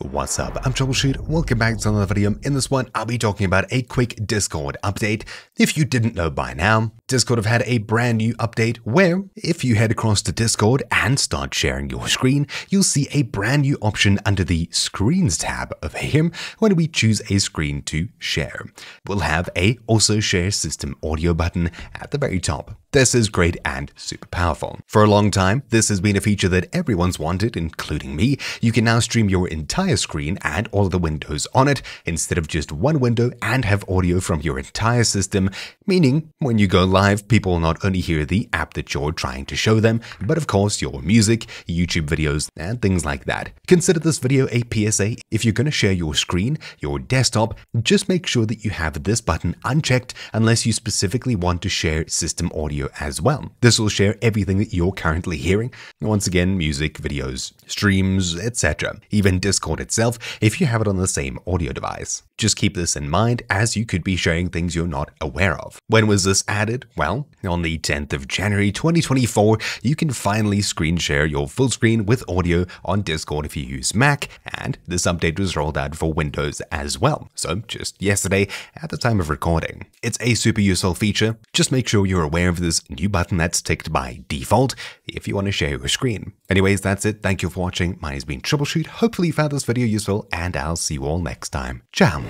What's up, I'm TroubleChute, welcome back to another video. In this one, I'll be talking about a quick Discord update. If you didn't know by now, Discord have had a brand new update where, if you head across to Discord and start sharing your screen, you'll see a brand new option under the Screens tab over here when we choose a screen to share. We'll have a Also Share System Audio button at the very top. This is great and super powerful. For a long time, this has been a feature that everyone's wanted, including me. You can now stream your entire screen and all the windows on it instead of just one window and have audio from your entire system, meaning when you go live, people will not only hear the app that you're trying to show them, but of course your music, YouTube videos, and things like that. Consider this video a PSA. If you're going to share your screen, your desktop, just make sure that you have this button unchecked unless you specifically want to share system audio audio as well. This will share everything that you're currently hearing. Once again, music, videos, streams, etc. Even Discord itself, if you have it on the same audio device. Just keep this in mind as you could be sharing things you're not aware of. When was this added? Well, on the 10th of January 2024, you can finally screen share your full screen with audio on Discord if you use Mac, and this update was rolled out for Windows as well, so just yesterday at the time of recording. It's a super useful feature, just make sure you're aware of this new button that's ticked by default if you want to share your screen. Anyways, that's it, thank you for watching, my name's been TroubleChute, hopefully you found this video useful, and I'll see you all next time. Ciao!